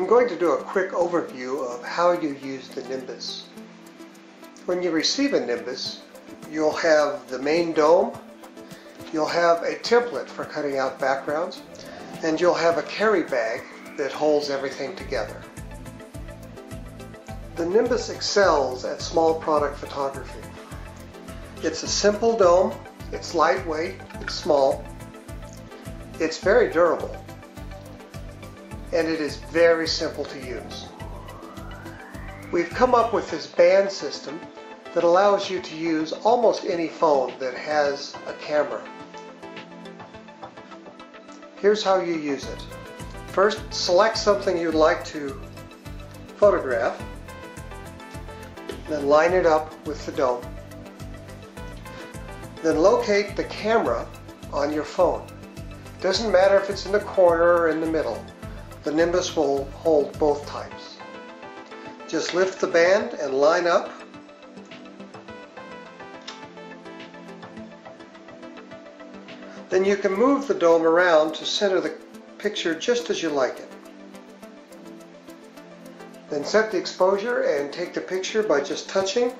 I'm going to do a quick overview of how you use the Nimbus. When you receive a Nimbus, you'll have the main dome, you'll have a template for cutting out backgrounds, and you'll have a carry bag that holds everything together. The Nimbus excels at small product photography. It's a simple dome, it's lightweight, it's small, it's very durable, and it is very simple to use. We've come up with this band system that allows you to use almost any phone that has a camera. Here's how you use it. First, select something you'd like to photograph, then line it up with the dome. Then locate the camera on your phone. Doesn't matter if it's in the corner or in the middle. The Nimbus will hold both types. Just lift the band and line up. Then you can move the dome around to center the picture just as you like it. Then set the exposure and take the picture by just touching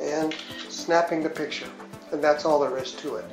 and snapping the picture. And that's all there is to it.